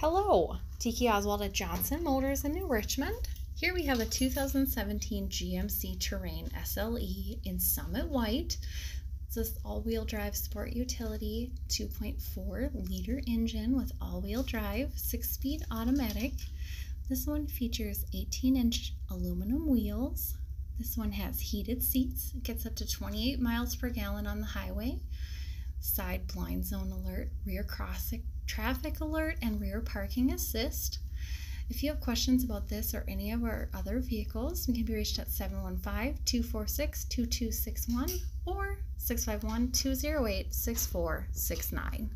Hello, Tiki Oswald at Johnson Motors in New Richmond. Here we have a 2017 GMC Terrain SLE in Summit White. It's this all-wheel drive sport utility 2.4 liter engine with all-wheel drive, 6-speed automatic. This one features 18-inch aluminum wheels. This one has heated seats. It gets up to 28 miles per gallon on the highway. Side blind zone alert, rear crossing traffic alert, and rear parking assist. If you have questions about this or any of our other vehicles, we can be reached at 715 246 2261 or 651 208 6469.